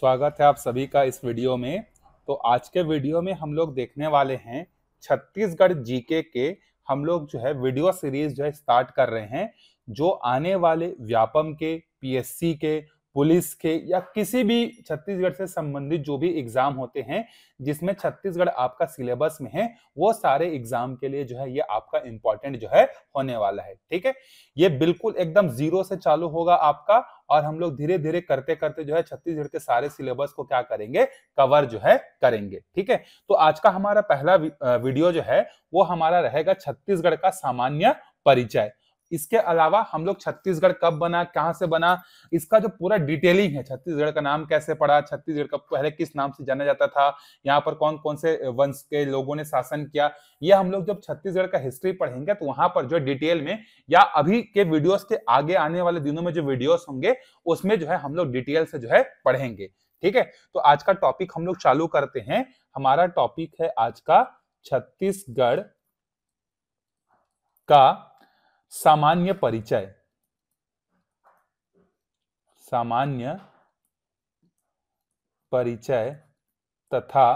स्वागत है आप सभी का इस वीडियो में। तो आज के वीडियो में हम लोग देखने वाले हैं छत्तीसगढ़ जीके के हम लोग जो है वीडियो सीरीज़ जो है स्टार्ट कर रहे हैं, जो आने वाले व्यापम के, पीएससी के पुलिस के या किसी भी छत्तीसगढ़ से संबंधित जो भी एग्ज़ाम होते हैं, जिसमें छत्तीसगढ़ आपका सिलेबस में है, वो सारे एग्ज़ाम के लिए जो है, ये आपका इंपॉर्टेंट जो है, होने वाला है। ठीक है? ये बिल्कुल एकदम ज़ीरो से चालू होगा आपका और हम लोग धीरे धीरे करते करते जो है, छत्तीसगढ़ के सारे सिलेबस को क्या करेंगे कवर जो है, करेंगे। ठीक है? तो आज का हमारा पहला वीडियो जो है, वो हमारा रहेगा छत्तीसगढ़ का सामान्य परिचय। इसके अलावा हम लोग छत्तीसगढ़ कब बना, कहाँ से बना, इसका जो पूरा डिटेलिंग है, छत्तीसगढ़ का नाम कैसे पड़ा, छत्तीसगढ़ का पहले किस नाम से जाना जाता था, यहाँ पर कौन कौन से वंश के लोगों ने शासन किया, ये हम लोग जब छत्तीसगढ़ का हिस्ट्री पढ़ेंगे तो वहाँ पर जो डिटेल में या अभी के वीडियोस के आगे आने वाले दिनों में जो वीडियोस होंगे, उसमें जो है हम लोग डिटेल से जो है पढ़ेंगे, ठीक है? तो आज का टॉपिक हम लोग चालू करते हैं। हमारा टॉपिक है आज का छत्तीसगढ़ का सामान्य परिचय। सामान्य परिचय तथा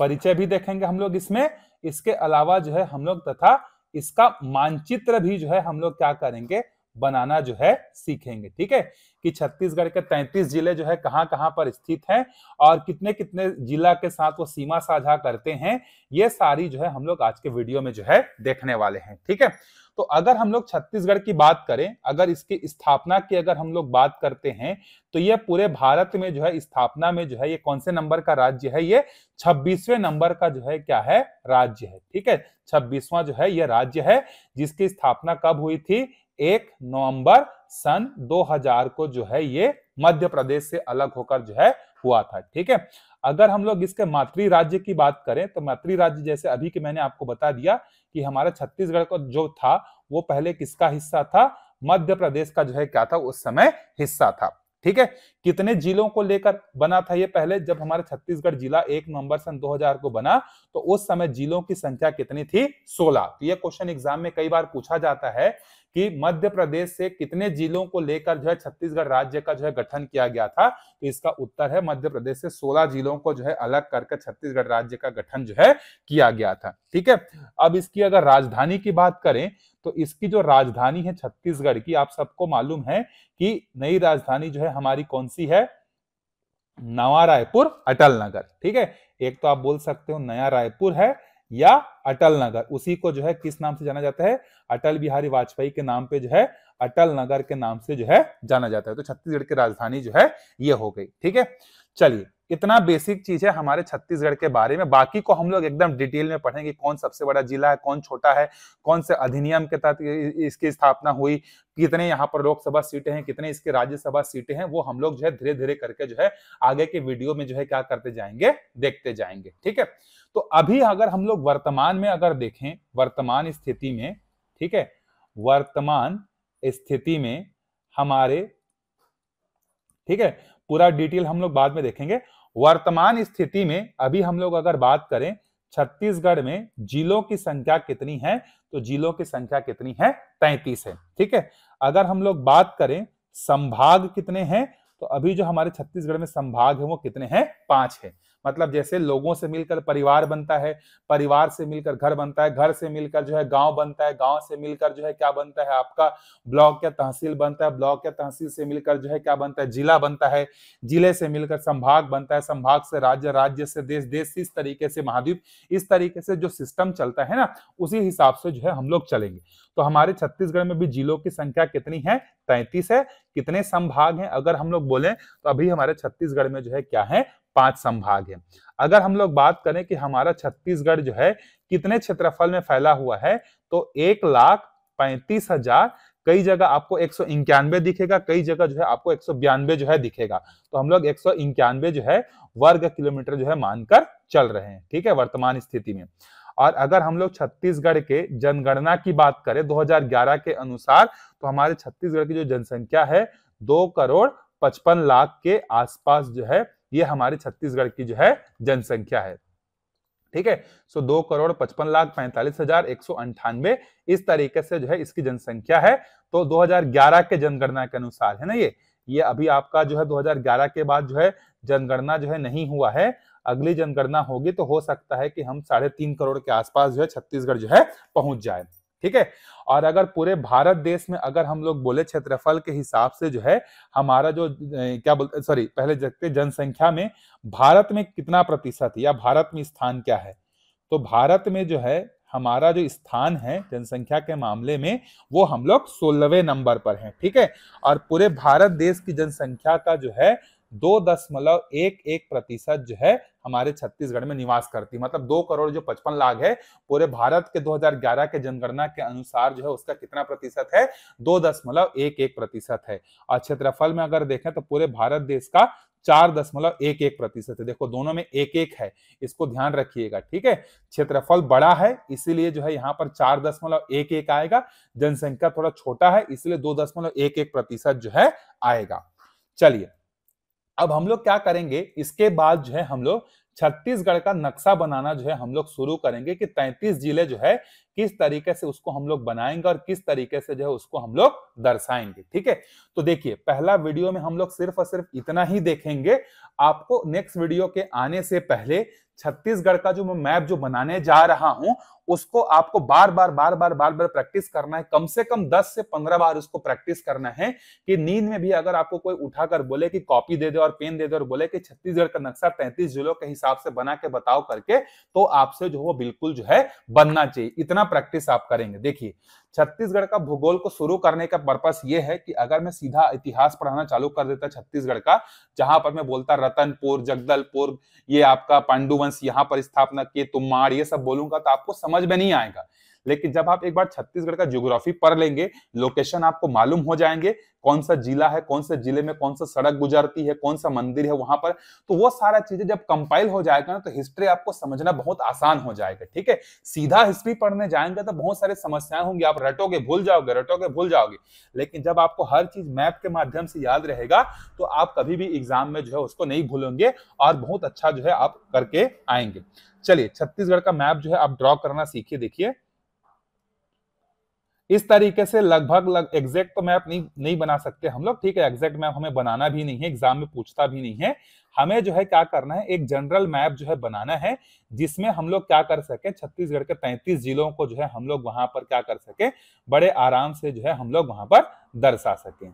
परिचय भी देखेंगे हम लोग इसमें। इसके अलावा जो है हम लोग तथा इसका मानचित्र भी जो है हम लोग क्या करेंगे? बनाना जो है सीखेंगे, ठीक है? कि छत्तीसगढ़ के 33 ज़िले जो है कहाँ कहाँ पर स्थित हैं और कितने कितने जिला के साथ वो सीमा साझा करते हैं, ये सारी जो है हम लोग आज के वीडियो में जो है देखने वाले हैं, ठीक है? तो अगर हम लोग छत्तीसगढ़ की बात करें, अगर इसकी स्थापना की अगर हम लोग बात करते हैं तो ये पूरे भारत में जो है स्थापना में जो है ये कौन से नंबर का राज्य है? ये छब्बीसवें नंबर का जो है क्या है? राज्य है, ठीक है? छब्बीसवां जो है ये राज्य है जिसकी स्थापना कब हुई थी? एक नवंबर सन 2000 को जो है ये मध्य प्रदेश से अलग होकर जो है हुआ था, ठीक है? अगर हम लोग इसके मातृ राज्य की बात करें तो मातृ राज्य जैसे अभी के मैंने आपको बता दिया कि हमारा छत्तीसगढ़ का जो था, वो पहले किसका हिस्सा था? मध्य प्रदेश का जो है क्या था? उस समय हिस्सा था, ठीक है? कितने जिलों को लेकर बना था ये पहले? जब हमारा छत्तीसगढ़ जिला एक नवंबर सन 2000 को बना तो उस समय जिलों की संख्या कितनी थी? 16 तो ये क्वेश्चन एग्ज़ाम में कई बार पूछा जाता है कि मध्य प्रदेश से कितने जिलों को लेकर जो है छत्तीसगढ़ राज्य का जो है गठन किया गया था तो इसका उत्तर है मध्य प्रदेश से 16 जिलों को जो है अलग करके छत्तीसगढ़ राज्य का गठन जो है किया गया था। ठीक है? अब इसकी अगर राजधानी की बात करें तो इसकी जो राजधानी है छत्तीसगढ़ की, आप सबको मालूम है कि नई राजधानी जो है हमारी कौन सी है? नवा रायपुर अटल नगर। ठीक है? एक तो आप बोल सकते हो नया रायपुर है या अटल नगर, उसी को जो है किस नाम से जाना जाता है? अटल बिहारी वाजपेयी के नाम पे जो है, अटल नगर के नाम से जो है जाना जाता है। तो छत्तीसगढ़ की राजधानी जो है, ये हो गई, ठीक है? चलिए इतना बेसिक चीज़ है हमारे छत्तीसगढ़ के बारे में। बाकी को हम लोग एकदम डिटेल में पढ़ेंगे कौन सबसे बड़ा जिला है, कौन छोटा है, कौन से अधिनियम के तहत इसकी स्थापना हुई, कितने यहाँ पर लोकसभा सीटें हैं, कितने इसके राज्यसभा सीटें हैं, वो हम लोग जो है धीरे धीरे करके जो है आगे के वीडियो में जो है क्या करते जाएँगे, देखते जाएँगे। ठीक है? तो अभी अगर हम लोग वर्तमान में अगर देखें, वर्तमान स्थिति में, ठीक है? वर्तमान स्थिति में हमारे, ठीक है? पूरा डिटेल हम लोग बाद में देखेंगे। वर्तमान स्थिति में अभी हम लोग अगर बात करें, छत्तीसगढ़ में जिलों की संख्या कितनी है तो जिलों की संख्या कितनी है? तैतीस है, ठीक है? अगर हम लोग बात करें, संभाग कितने हैं तो अभी जो हमारे छत्तीसगढ़ में संभाग है, वो कितने हैं? पाँच है। मतलब जैसे लोगों से मिलकर परिवार बनता है, परिवार से मिलकर घर बनता है, घर से मिलकर जो है गाँव बनता है, गाँव से मिलकर जो है क्या बनता है, आपका ब्लॉक या तहसील बनता है, ब्लॉक या तहसील से मिलकर जो है क्या बनता है, जिला बनता है, ज़िले से मिलकर संभाग बनता है, संभाग से राज्य राज्य से देश देश इस तरीके से महाद्वीप, इस तरीके से जो सिस्टम चलता है ना, उसी हिसाब से जो है हम लोग चलेंगे। तो हमारे छत्तीसगढ़ में भी जिलों की संख्या कितनी है? तैतीस है। कितने संभाग हैं? अगर हम लोग बोले तो अभी हमारे छत्तीसगढ़ में जो है क्या है? पाँच संभाग है। अगर हम लोग बात करें कि हमारा छत्तीसगढ़ जो है, कितने क्षेत्रफल में फैला हुआ है तो एक लाख पैंतीस हज़ार, कई जगह आपको एक सौ इक्यानवे दिखेगा, कई जगह जो है आपको एक जो है दिखेगा। तो हम लोग एक सौ इक्यानवे जो है, वर्ग किलोमीटर जो है मानकर चल रहे हैं, ठीक है, वर्तमान स्थिति में। और अगर हम लोग छत्तीसगढ़ के जनगणना की बात करें 2011 के अनुसार तो हमारे छत्तीसगढ़ की जो जनसंख्या है, दो करोड़ पचपन लाख के आसपास जो है ये हमारे छत्तीसगढ़ की जो है जनसंख्या है। ठीक है? सो दो करोड़ पचपन लाख पैंतालीस हज़ार एक सौ अंठानवे इस तरीके से जो है इसकी जनसंख्या है। तो 2011 के जनगणना के अनुसार है ना ये? ये अभी आपका जो है 2011 के बाद जो है जनगणना जो है नहीं हुआ है। अगली जनगणना होगी तो हो सकता है कि हम साढ़े तीन करोड़ के आसपास जो है छत्तीसगढ़ जो है पहुँच जाए। ठीक है? और अगर पूरे भारत देश में अगर हम लोग बोले क्षेत्रफल के हिसाब से जो है, हमारा जो क्या बोलते, सॉरी, पहले देखते जनसंख्या में भारत में कितना प्रतिशत या भारत में स्थान क्या है? तो भारत में जो है, हमारा जो स्थान है जनसंख्या के मामले में, वो हम लोग सोलहवें नंबर पर हैं, ठीक है? और पूरे भारत देश की जनसंख्या का जो है दो दशमलव एक एक प्रतिशत जो है हमारे छत्तीसगढ़ में निवास करती है। मतलब दो करोड़ जो पचपन लाख है, पूरे भारत के 2011 के जनगणना के अनुसार जो है उसका कितना प्रतिशत है? दो दशमलव एक एक प्रतिशत है। और क्षेत्रफल में अगर देखें तो पूरे भारत देश का चार दशमलव एक एक प्रतिशत है। देखो, दोनों में एक एक है, इसको ध्यान रखिएगा, ठीक है? क्षेत्रफल बड़ा है, इसीलिए जो है यहाँ पर चार दशमलव एक एक आएगा। जनसंख्या थोड़ा छोटा है, इसलिए दो दशमलव एक एक प्रतिशत जो है आएगा। चलिए अब हम लोग क्या करेंगे? इसके बाद जो है हम लोग छत्तीसगढ़ का नक्शा बनाना जो है हम लोग शुरू करेंगे कि 33 ज़िले जो है किस तरीके से उसको हम लोग बनाएँगे और किस तरीके से जो है उसको हम लोग दर्शाएँगे, ठीक है? तो देखिए, पहला वीडियो में हम लोग सिर्फ़ और सिर्फ़ इतना ही देखेंगे। आपको नेक्स्ट वीडियो के आने से पहले छत्तीसगढ़ का जो मैं मैप जो बनाने जा रहा हूँ, उसको आपको बार बार बार बार बार बार प्रैक्टिस करना है। कम से कम 10 से 15 बार उसको प्रैक्टिस करना है कि नींद में भी अगर आपको कोई उठाकर बोले कि कॉपी दे दे और पेन दे दे और बोले कि छत्तीसगढ़ का नक्शा 33 जिलों के हिसाब से बना के बताओ करके तो आपसे जो वो बिल्कुल जो है बनना चाहिए। इतना प्रैक्टिस आप करेंगे? देखिए, छत्तीसगढ़ का भूगोल को शुरू करने का पर्पस ये है कि अगर मैं सीधा इतिहास पढ़ाना चालू कर देता छत्तीसगढ़ का, जहाँ पर मैं बोलता रतनपुर, जगदलपुर, ये आपका पांडुवंश, यहाँ पर स्थापना किए तुम्माड़ ये सब बोलूँगा तो आपको समझ में नहीं आएगा। लेकिन जब आप एक बार छत्तीसगढ़ का ज्योग्राफी पढ़ लेंगे लोकेशन आपको मालूम हो जाएँगे, कौन सा जिला है, कौन से ज़िले में कौन सा सड़क गुजरती है, कौन सा मंदिर है वहाँ पर तो वो सारा चीज़ें जब कंपाइल हो जाएगा ना तो हिस्ट्री आपको समझना बहुत आसान हो जाएगा, ठीक है? सीधा हिस्ट्री पढ़ने जाएँगे तो बहुत सारी समस्याएँ होंगी, आप रटोगे, भूल जाओगे, रटोगे, भूल जाओगे, लेकिन जब आपको हर चीज़ मैप के माध्यम से याद रहेगा तो आप कभी भी एग्ज़ाम में जो है उसको नहीं भूलेंगे और बहुत अच्छा जो है आप करके आएँगे। चलिए, छत्तीसगढ़ का मैप जो है आप ड्रॉ करना सीखिए, देखिए। इस तरीके से लगभग, लग एग्जैक्ट तो मैप नहीं नहीं बना सकते हम लोग, ठीक है एग्जैक्ट मैप हमें बनाना भी नहीं है एग्ज़ाम में पूछता भी नहीं है। हमें जो है क्या करना है, एक जनरल मैप जो है बनाना है, जिसमें हम लोग क्या कर सके, छत्तीसगढ़ के तैंतीस जिलों को जो है हम लोग वहाँ पर क्या कर सके, बड़े आराम से जो है हम लोग वहाँ पर दर्शा सके।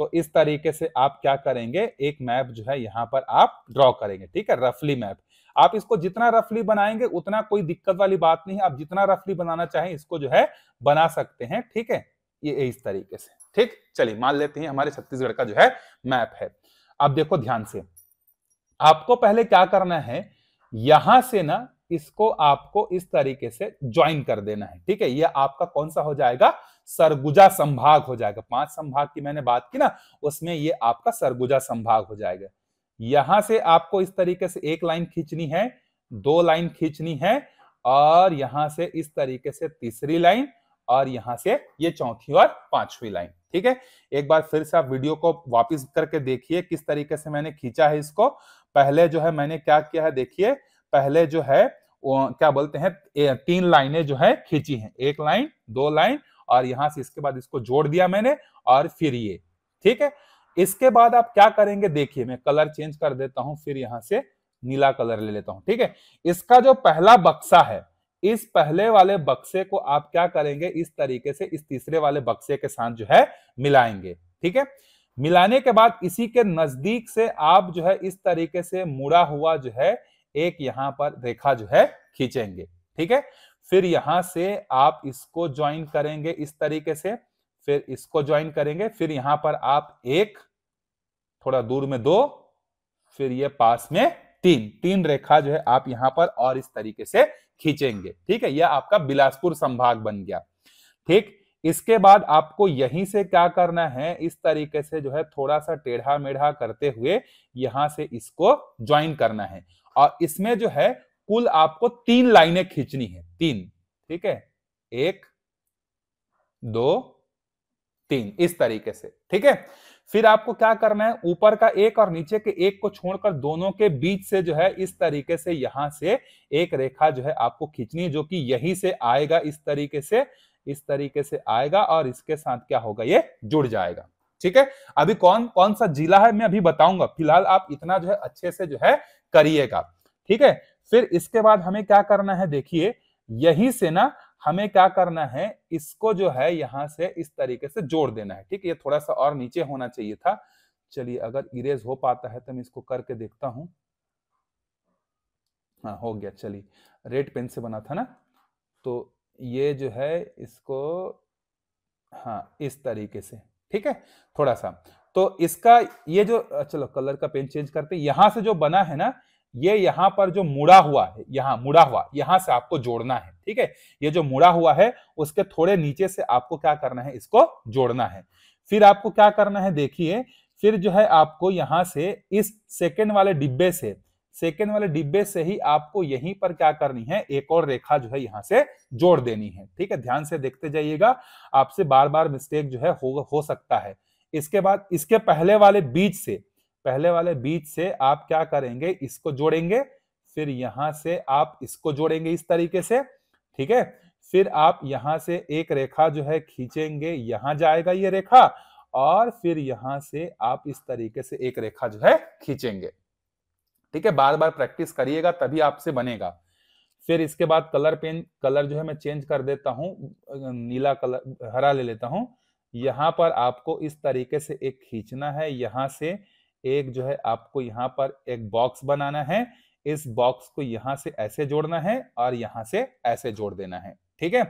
तो इस तरीके से आप क्या करेंगे, एक मैप जो है यहाँ पर आप ड्रॉ करेंगे, ठीक है रफली मैप आप इसको जितना रफली बनाएँगे, उतना कोई दिक्कत वाली बात नहीं है। आप जितना रफली बनाना चाहें, इसको जो है, बना सकते हैं। ठीक है? ये इस तरीके से। ठीक? चलिए, मान लेते हैं हमारे छत्तीसगढ़ का जो है, मैप है। अब देखो ध्यान से। आपको पहले क्या करना है? यहाँ से ना, इसको आपको इस तरीके से ज्वाइन कर देना है। ठीक है? ये आपका कौन सा हो जाएगा? सरगुजा संभाग हो जाएगा। पाँच संभाग की मैंने बात की ना, उसमें ये आपका सरगुजा संभाग हो जाएगा। यहाँ से आपको इस तरीके से एक लाइन खींचनी है, दो लाइन खींचनी है, और यहाँ से इस तरीके से तीसरी लाइन, और यहाँ से ये चौथी और पांचवी लाइन, ठीक है? एक बार फिर से आप वीडियो को वापस करके देखिए किस तरीके से मैंने खींचा है इसको। पहले जो है मैंने क्या किया है देखिए, पहले जो है क्या बोलते हैं तीन लाइनें जो है खींची हैं, एक लाइन, दो लाइन, और यहाँ से इसके बाद इसको जोड़ दिया मैंने, और फिर ये, ठीक है? इसके बाद आप क्या करेंगे? देखिए, मैं कलर चेंज कर देता हूँ, फिर यहाँ से नीला कलर ले लेता हूँ, ठीक है? इसका जो पहला बक्सा है, इस पहले वाले बक्से को आप क्या करेंगे? इस तरीके से इस तीसरे वाले बक्से के साथ जो है मिलाएँगे, ठीक है? मिलाने के बाद इसी के नज़दीक से आप जो है इस तरीके से मुड़ा हुआ जो है, एक यहाँ पर रेखा जो है खींचेंगे, ठीक है? फिर यहाँ से आप इसको ज्वाइन करेंगे इस तरीके से फिर इसको ज्वाइन करेंगे, फिर यहाँ पर आप एक, थोड़ा दूर में दो, फिर ये पास में तीन। तीन रेखा जो है आप यहाँ पर और इस तरीके से खींचेंगे। ठीक है यह आपका बिलासपुर संभाग बन गया। ठीक, इसके बाद आपको यहीं से क्या करना है, इस तरीके से जो है थोड़ा सा टेढ़ा मेढ़ा करते हुए यहाँ से इसको ज्वाइन करना है। और इसमें जो है कुल आपको तीन लाइनें खींचनी है। तीन, ठीक है? एक, दो तीन, इस तरीके से, ठीक है? फिर आपको क्या करना है? ऊपर का एक और नीचे के एक को छोड़कर दोनों के बीच से जो है, इस तरीके से यहाँ से एक रेखा जो है आपको खींचनी जो कि यही से आएगा, इस तरीके से, इस तरीके से आएगा और इसके साथ क्या होगा? ये जुड़ जाएगा, ठीक है? अभी कौन कौन सा जिला है? मैं अभी बताऊँगा। फ़िलहाल आप इतना जो है, अच्छे से जो है, करिएगा, ठीक है? फिर इसके बाद हमें क्या करना है? देखिए, यही से ना हमें क्या करना है, इसको जो है यहाँ से इस तरीके से जोड़ देना है। ठीक है, ये थोड़ा सा और नीचे होना चाहिए था। चलिए, अगर इरेज हो पाता है तो मैं इसको करके देखता हूँ। हाँ हो गया, चलिए। रेड पेन से बना था ना? तो ये जो है इसको हाँ इस तरीके से। ठीक है? थोड़ा सा तो इसका ये जो, चलो कलर का पेन चेंज करते यहाँ से जो बना है ना ये यहाँ पर जो मुड़ा हुआ है यहाँ मुड़ा हुआ यहाँ से आपको जोड़ना है ठीक है? ये जो मुड़ा हुआ है उसके थोड़े नीचे से आपको क्या करना है इसको जोड़ना है। फिर आपको क्या करना है देखिए फिर जो है आपको यहाँ से इस सेकेंड वाले डिब्बे से सेकेंड वाले डिब्बे से ही आपको यहीं पर क्या करनी है एक और रेखा जो है यहाँ से जोड़ देनी है ठीक है? ध्यान से देखते जाइएगा आपसे बार बार मिस्टेक जो है हो, हो सकता है। इसके बाद इसके पहले वाले बीच से पहले वाले बीच से आप क्या करेंगे, इसको जोड़ेंगे, फिर यहाँ से आप इसको जोड़ेंगे इस तरीके से, ठीक है? फिर आप यहाँ से एक रेखा जो है खींचेंगे, यहाँ जाएगा ये रेखा, और फिर यहाँ से आप इस तरीके से एक रेखा जो है खींचेंगे, ठीक है? बार बार प्रैक्टिस करिएगा तभी आपसे बनेगा। फिर इसके बाद कलर पेन, कलर जो है मैं चेंज कर देता हूँ नीला कलर, हरा ले लेता हूँ। यहाँ पर आपको इस तरीके से एक खींचना है, यहाँ से एक जो है आपको यहाँ पर एक बॉक्स बनाना है। इस बॉक्स को यहाँ से ऐसे जोड़ना है और यहाँ से ऐसे जोड़ देना है। ठीक है?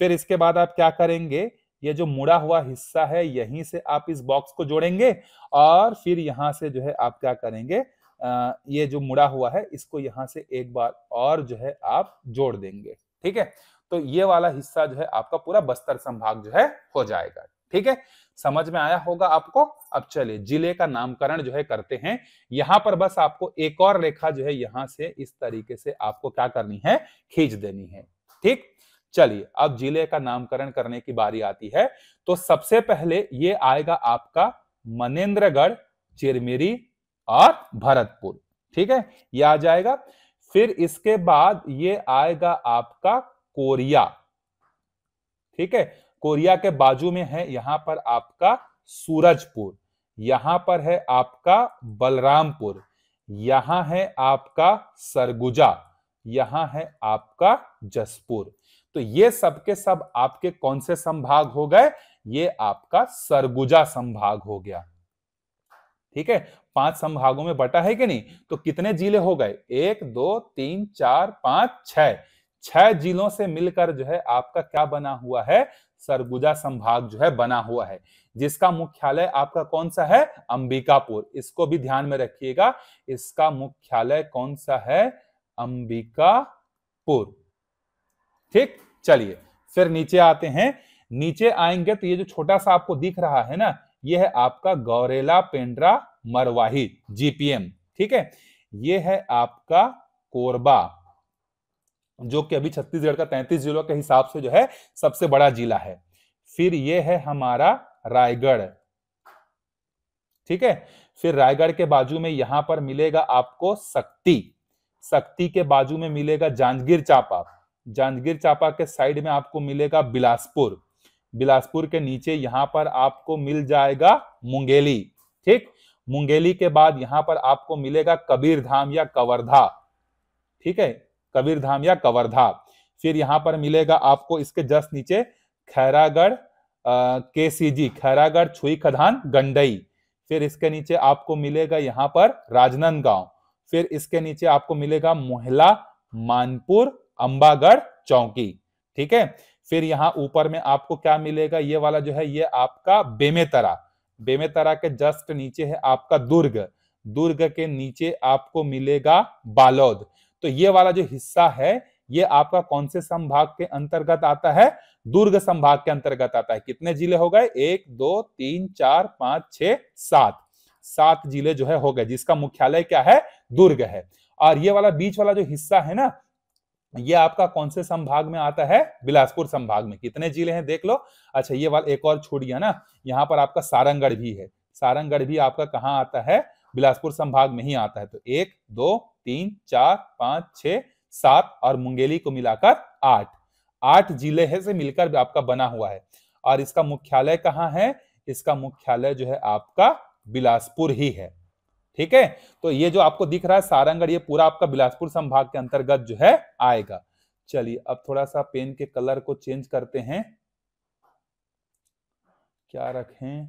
फिर इसके बाद आप क्या करेंगे? ये जो मुड़ा हुआ हिस्सा है यहीं से आप इस बॉक्स को जोड़ेंगे और फिर यहाँ से जो है आप क्या करेंगे? आ, ये जो मुड़ा हुआ है इसको यहाँ से एक बार और जो है आप जोड़ देंगे। ठीक है? तो ये वाला हिस्सा जो है आपका पूरा बस्तर संभाग जो है हो जाएगा। ठीक है? समझ में आया होगा आपको? अब चलिए, ज़िले का नामकरण जो है करते हैं। यहाँ पर बस आपको एक और रेखा जो है यहाँ से इस तरीके से आपको क्या करनी है? खींच देनी है। ठीक? चलिए, अब ज़िले का नामकरण करने की बारी आती है। तो सबसे पहले ये आएगा आपका मनेन्द्रगढ़ चिरमिरी और भरतपुर। ठीक है? ये आ जाएगा। फिर इसके बाद ये आएगा आपका कोरिया। ठीक है? कोरिया के बाजू में है, यहाँ पर आपका सूरजपुर, यहाँ पर है आपका बलरामपुर, यहाँ है आपका सरगुजा, यहाँ है आपका जसपुर। तो ये सब के सब आपके कौन से संभाग हो गए? ये आपका सरगुजा संभाग हो गया। ठीक है? पाँच संभागों में बटा है कि नहीं? तो कितने ज़िले हो गए? एक, दो, तीन, चार, पाँच, छह। छह जिलों से मिलकर जो है आपका क्या बना हुआ है? सरगुजा संभाग जो है बना हुआ है। जिसका मुख्यालय आपका कौन सा है? अंबिकापुर। इसको भी ध्यान में रखिएगा। इसका मुख्यालय कौन सा है? अंबिकापुर। ठीक? चलिए, फिर नीचे आते हैं। नीचे आएँगे तो ये जो छोटा सा आपको दिख रहा है ना, ये है आपका गौरेला पेंड्रा मरवाही, जीपीएम। ठीक है? ये है आपका कोरबा। जो कि अभी छत्तीसगढ़ का तैंतीस जिलों के हिसाब से जो है सबसे बड़ा जिला है। फिर ये है हमारा रायगढ़। ठीक है? फिर रायगढ़ के बाजू में यहाँ पर मिलेगा आपको शक्ति शक्ति के बाजू में मिलेगा जांजगीर चापा। जांजगीर चापा के साइड में आपको मिलेगा बिलासपुर। बिलासपुर के नीचे यहाँ पर आपको मिल जाएगा मुंगेली। ठीक? मुंगेली के बाद यहाँ पर आपको मिलेगा कबीर धाम या कवर्धा। ठीक है? कबीर धाम या कवर्धा फिर यहाँ पर मिलेगा आपको इसके जस्ट नीचे खैरागढ़ के सी जी खैरागढ़, छुई खदान, गंडई। फिर इसके नीचे आपको मिलेगा यहाँ पर राजनांदगांव। फिर इसके नीचे आपको मिलेगा मोहला, मानपुर, अंबागढ़, चौकी। ठीक है? फिर यहाँ ऊपर में आपको क्या मिलेगा? ये वाला जो है, ये आपका बेमेतरा। बेमेतरा के जस्ट नीचे है आपका दुर्ग। दुर्ग के नीचे आपको मिलेगा बालोद। तो ये वाला जो हिस्सा है, ये आपका कौन से संभाग के अंतर्गत आता है? दुर्ग संभाग के अंतर्गत आता है। कितने ज़िले हो गए? एक, दो, तीन, चार, पाँच छ सात। सात ज़िले जो है हो गए, जिसका मुख्यालय क्या है? दुर्ग है। और ये वाला बीच वाला जो हिस्सा है ना, ये आपका कौन से संभाग में आता है? बिलासपुर संभाग में। कितने ज़िले हैं देख लो। अच्छा ये वाला एक और छूट गया ना। यहाँ पर आपका सारंगढ़ भी है। सारंगढ़ भी आपका कहाँ आता है? बिलासपुर संभाग में ही आता है। तो एक, दो तीन, चार, पाँच, छ, सात और मुंगेली को मिलाकर आठ। आठ ज़िले है से मिलकर आपका बना हुआ है। और इसका मुख्यालय कहाँ है? इसका मुख्यालय जो है आपका बिलासपुर ही है। ठीक है? तो ये जो आपको दिख रहा है सारंगढ़, ये पूरा आपका बिलासपुर संभाग के अंतर्गत जो है आएगा। चलिए, अब थोड़ा सा पेन के कलर को चेंज करते हैं। क्या रखें?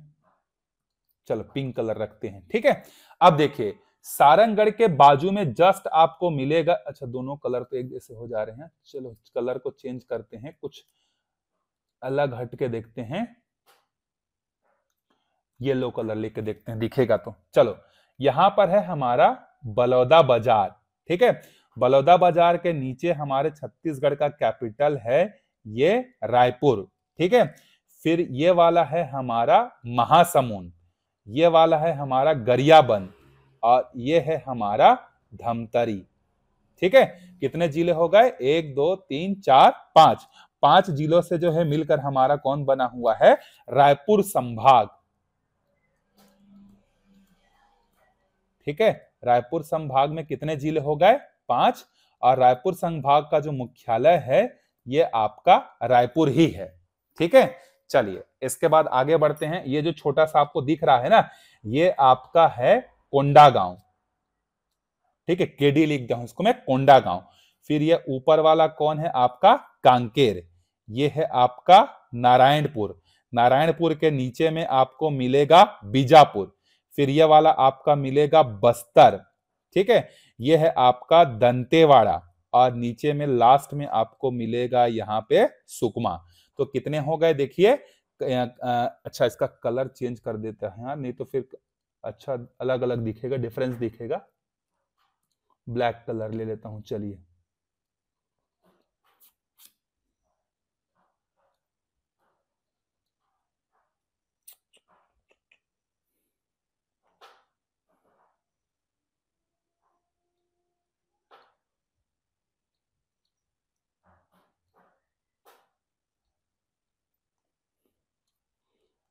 चलो, पिंक कलर रखते हैं। ठीक है? अब देखिए सारंगढ़ के बाजू में जस्ट आपको मिलेगा। अच्छा दोनों कलर तो एक जैसे हो जा रहे हैं। चलो, कलर को चेंज करते हैं, कुछ अलग हटके देखते हैं। येलो कलर लेके देखते हैं, दिखेगा तो। चलो, यहाँ पर है हमारा बलौदा बाज़ार, ठीक है? बलौदा बाज़ार के नीचे हमारे छत्तीसगढ़ का कैपिटल है ये रायपुर, ठीक है? फिर ये वाला है हमारा महासमुंद, ये वाला है हमारा गरियाबंद और ये है हमारा धमतरी। ठीक है? कितने ज़िले हो गए? एक, दो, तीन, चार, पाँच। पाँच जिलों से जो है मिलकर हमारा कौन बना हुआ है? रायपुर संभाग। ठीक है? रायपुर संभाग में कितने ज़िले हो गए? पाँच। और रायपुर संभाग का जो मुख्यालय है, ये आपका रायपुर ही है। ठीक है? चलिए, इसके बाद आगे बढ़ते हैं। ये जो छोटा सा आपको दिख रहा है ना, ये आपका है कोंडा गाँव। ठीक है, केडी लिख दिया इसको मैं, कोंडा गाँव। फिर ये ऊपर वाला कौन है? आपका कांकेर। ये है आपका नारायणपुर। नारायणपुर के नीचे में आपको मिलेगा बीजापुर। फिर ये वाला आपका मिलेगा बस्तर। ठीक है, ये है आपका दंतेवाड़ा। और नीचे में लास्ट में आपको मिलेगा यहाँ पे सुकमा। तो कितने हो गए? देखिए अच्छा इसका कलर चेंज कर देते हैं, नहीं तो फिर अच्छा अलग अलग दिखेगा डिफरेंस दिखेगा। ब्लैक कलर ले लेता हूँ, चलिए।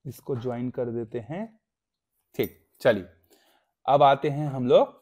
इसको ज्वाइन कर देते हैं। ठीक। चलिए, अब आते हैं हम लोग।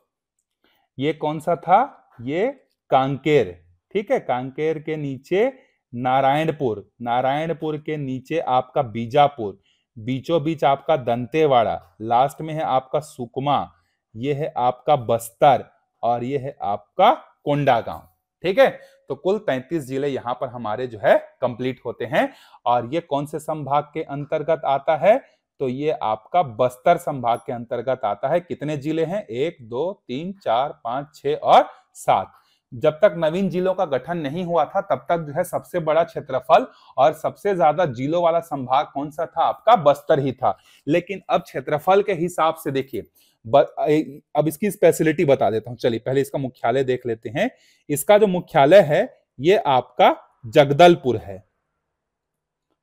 ये कौन सा था? ये कांकेर, ठीक है? कांकेर के नीचे नारायणपुर नारायणपुर के नीचे आपका बीजापुर बीचों बीच आपका दंतेवाड़ा, लास्ट में है आपका सुकमा, ये है आपका बस्तर और ये है आपका कोंडा गाँव ठीक है? तो कुल 33 ज़िले यहाँ पर हमारे जो है कंप्लीट होते हैं और ये कौन से संभाग के अंतर्गत आता है? तो ये आपका बस्तर संभाग के अंतर्गत आता है। कितने ज़िले हैं? एक, दो, तीन, चार, पाँच छ और सात। जब तक नवीन जिलों का गठन नहीं हुआ था, तब तक जो है सबसे बड़ा क्षेत्रफल और सबसे ज़्यादा जिलों वाला संभाग कौन सा था? आपका बस्तर ही था। लेकिन अब क्षेत्रफल के हिसाब से देखिए अब इसकी स्पेशलिटी बता देता हूँ। चलिए, पहले इसका मुख्यालय देख लेते हैं। इसका जो मुख्यालय है, ये आपका जगदलपुर है।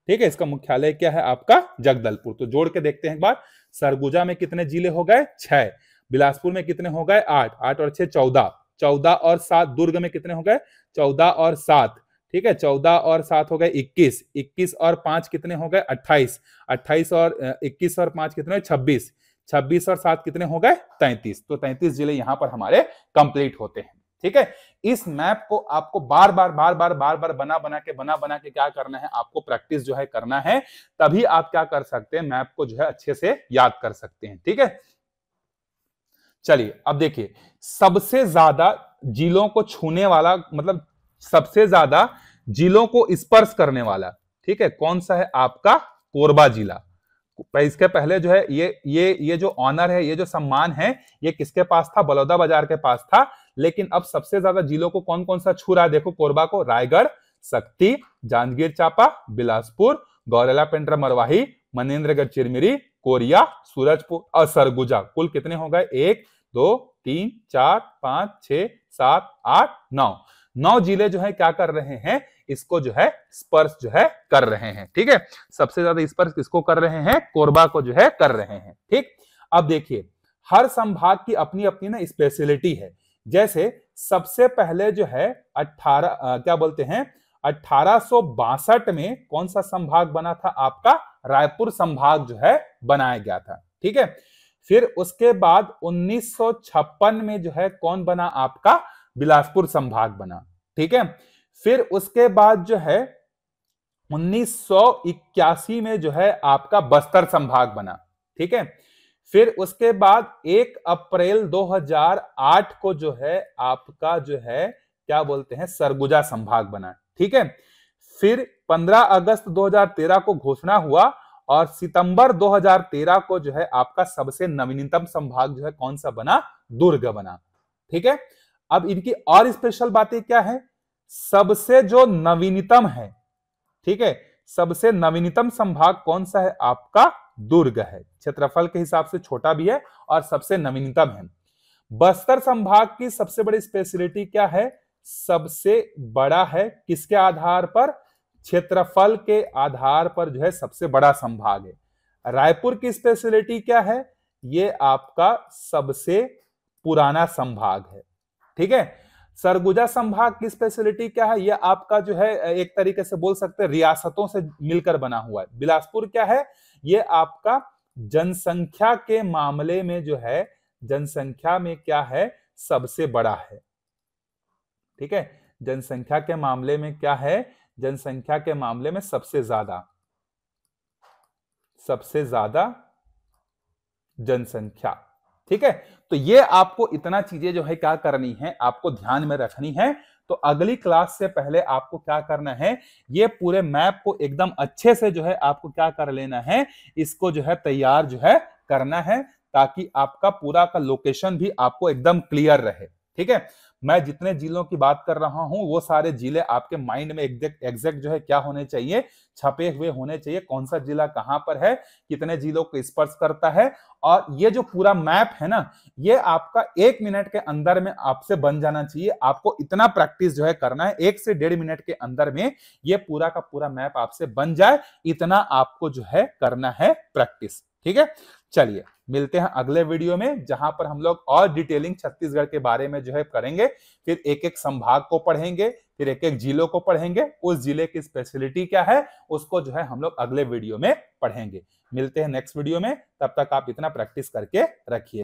ठीक है, इसका मुख्यालय क्या है? आपका जगदलपुर। तो जोड़ के देखते हैं एक बार, सरगुजा में कितने ज़िले हो गए? छह। बिलासपुर में कितने हो गए? आठ। आठ और छह, चौदह। चौदह और सात, दुर्ग में कितने हो गए? चौदह और सात। ठीक है, चौदह और सात हो गए, इक्कीस। इक्कीस और पाँच कितने हो गए? अट्ठाईस। अट्ठाईस और इक्कीस और पाँच कितने छब्बीस। छब्बीस और सात कितने हो गए? तैंतीस। तो तैंतीस ज़िले यहाँ पर हमारे कंप्लीट होते हैं। ठीक है? इस मैप को आपको बार बार बार बार बार बार बना बना के, बना बना के क्या करना है? आपको प्रैक्टिस जो है करना है, तभी आप क्या कर सकते हैं, मैप को जो है अच्छे से याद कर सकते हैं, ठीक है? चलिए, अब देखिए, सबसे ज़्यादा जिलों को छूने वाला मतलब सबसे ज़्यादा जिलों को स्पर्श करने वाला, ठीक है? कौन सा है? आपका कोरबा जिला। इसके पहले जो है, ये ये ये जो ऑनर है, ये जो सम्मान है, ये किसके पास था? बलौदा बाज़ार के पास था। लेकिन अब सबसे ज़्यादा जिलों को कौन कौन सा छू रहा है? देखो, कोरबा को रायगढ़ शक्ति जांजगीर चांपा, बिलासपुर, गौरेला, पेंड्रा, मरवाही मनेन्द्रगढ़ चिरमिरी, कोरिया, सूरजपुर और सरगुजा। कुल कितने हो गए? एक, दो, तीन, चार, पाँच छ सात, आठ, नौ। नौ ज़िले जो है, क्या कर रहे हैं? इसको जो है, स्पर्श जो है, कर रहे हैं, ठीक है? सबसे ज़्यादा स्पर्श किसको कर रहे हैं? कोरबा को जो है, कर रहे हैं, ठीक? अब देखिए, हर संभाग की अपनी अपनी ना स्पेशलिटी है। जैसे सबसे पहले जो है अठारह क्या बोलते हैं? अठारह में कौन सा संभाग बना था आपका? रायपुर संभाग जो है बनाया गया था, ठीक है? फिर उसके बाद 1956 में जो है कौन बना आपका? बिलासपुर संभाग बना, ठीक है? फिर उसके बाद जो है 1981 में जो है आपका बस्तर संभाग बना, ठीक है? फिर उसके बाद एक अप्रैल 2008 को जो है, आपका जो है, क्या बोलते हैं, सरगुजा संभाग बना। ठीक है? फिर 15 अगस्त 2013 को घोषणा हुआ और सितंबर 2013 को जो है, आपका सबसे नवीनतम संभाग जो है, कौन सा बना? दुर्ग बना। ठीक है? अब इनकी और स्पेशल बातें क्या है? सबसे जो नवीनतम है, ठीक है? सबसे नवीनतम संभाग कौन सा है? आपका दुर्ग है। क्षेत्रफल के हिसाब से छोटा भी है और सबसे नवीनतम है। बस्तर संभाग की सबसे बड़ी स्पेशलिटी क्या है? सबसे बड़ा है किसके आधार पर? क्षेत्रफल के आधार पर जो है सबसे बड़ा संभाग है। रायपुर की स्पेशलिटी क्या है? ये आपका सबसे पुराना संभाग है। ठीक है? सरगुजा संभाग की स्पेशलिटी क्या है? यह आपका जो है एक तरीके से बोल सकते हैं, रियासतों से मिलकर बना हुआ है। बिलासपुर क्या है? ये आपका जनसंख्या के मामले में जो है, जनसंख्या में क्या है? सबसे बड़ा है। ठीक है? जनसंख्या के मामले में क्या है? जनसंख्या के मामले में सबसे ज़्यादा सबसे ज़्यादा जनसंख्या। ठीक है? तो ये आपको इतना चीज़ें जो है क्या करनी है, आपको ध्यान में रखनी है। तो अगली क्लास से पहले आपको क्या करना है, ये पूरे मैप को एकदम अच्छे से जो है आपको क्या कर लेना है, इसको जो है तैयार जो है करना है, ताकि आपका पूरा का लोकेशन भी आपको एकदम क्लियर रहे। ठीक है? मैं जितने जिलों की बात कर रहा हूँ, वो सारे ज़िले आपके माइंड में एग्जैक्ट जो है क्या होने चाहिए, छपे हुए होने चाहिए, कौन सा जिला कहाँ पर है, कितने जिलों को स्पर्श करता है, और ये जो पूरा मैप है ना, ये आपका एक मिनट के अंदर में आपसे बन जाना चाहिए। आपको इतना प्रैक्टिस जो है करना है, एक से डेढ़ मिनट के अंदर में ये पूरा का पूरा मैप आपसे बन जाए, इतना आपको जो है करना है प्रैक्टिस ठीक है? चलिए। मिलते हैं अगले वीडियो में, जहाँ पर हम लोग और डिटेलिंग छत्तीसगढ़ के बारे में जो है करेंगे। फिर एक एक संभाग को पढ़ेंगे, फिर एक एक जिलों को पढ़ेंगे, उस ज़िले की स्पेशलिटी क्या है, उसको जो है हम लोग अगले वीडियो में पढ़ेंगे। मिलते हैं नेक्स्ट वीडियो में, तब तक आप इतना प्रैक्टिस करके रखिए।